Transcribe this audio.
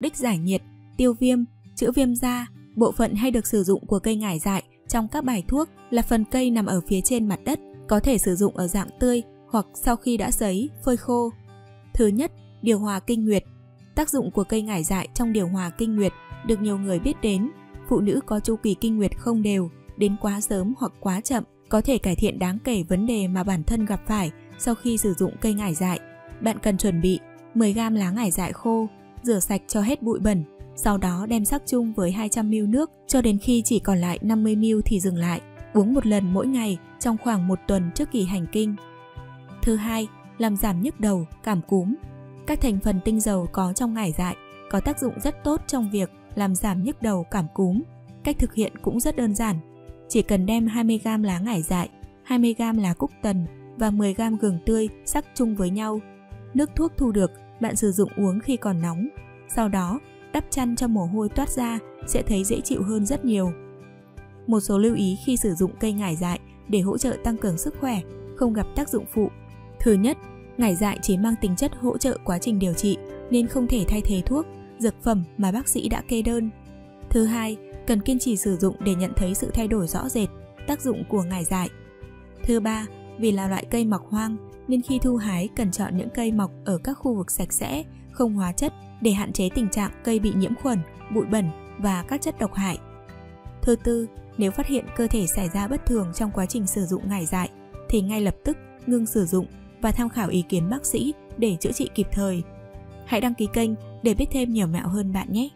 đích giải nhiệt, tiêu viêm, chữa viêm da. Bộ phận hay được sử dụng của cây ngải dại trong các bài thuốc là phần cây nằm ở phía trên mặt đất, có thể sử dụng ở dạng tươi hoặc sau khi đã sấy, phơi khô. Thứ nhất, điều hòa kinh nguyệt. Tác dụng của cây ngải dại trong điều hòa kinh nguyệt được nhiều người biết đến. Phụ nữ có chu kỳ kinh nguyệt không đều, đến quá sớm hoặc quá chậm có thể cải thiện đáng kể vấn đề mà bản thân gặp phải sau khi sử dụng cây ngải dại. Bạn cần chuẩn bị 10g lá ngải dại khô, rửa sạch cho hết bụi bẩn, sau đó đem sắc chung với 200ml nước cho đến khi chỉ còn lại 50ml thì dừng lại. Uống một lần mỗi ngày trong khoảng một tuần trước kỳ hành kinh. Thứ hai, làm giảm nhức đầu, cảm cúm. Các thành phần tinh dầu có trong ngải dại có tác dụng rất tốt trong việc làm giảm nhức đầu, cảm cúm. Cách thực hiện cũng rất đơn giản. Chỉ cần đem 20g lá ngải dại, 20g lá cúc tần và 10g gừng tươi sắc chung với nhau. Nước thuốc thu được, bạn sử dụng uống khi còn nóng. Sau đó, đắp chăn cho mồ hôi toát ra sẽ thấy dễ chịu hơn rất nhiều. Một số lưu ý khi sử dụng cây ngải dại để hỗ trợ tăng cường sức khỏe, không gặp tác dụng phụ. Thứ nhất, ngải dại chỉ mang tính chất hỗ trợ quá trình điều trị nên không thể thay thế thuốc, dược phẩm mà bác sĩ đã kê đơn. Thứ hai, cần kiên trì sử dụng để nhận thấy sự thay đổi rõ rệt, tác dụng của ngải dại. Thứ ba, vì là loại cây mọc hoang nên khi thu hái cần chọn những cây mọc ở các khu vực sạch sẽ, không hóa chất để hạn chế tình trạng cây bị nhiễm khuẩn, bụi bẩn và các chất độc hại. Thứ tư, nếu phát hiện cơ thể xảy ra bất thường trong quá trình sử dụng ngải dại thì ngay lập tức ngưng sử dụng và tham khảo ý kiến bác sĩ để chữa trị kịp thời. Hãy đăng ký kênh để biết thêm nhiều mẹo hơn bạn nhé!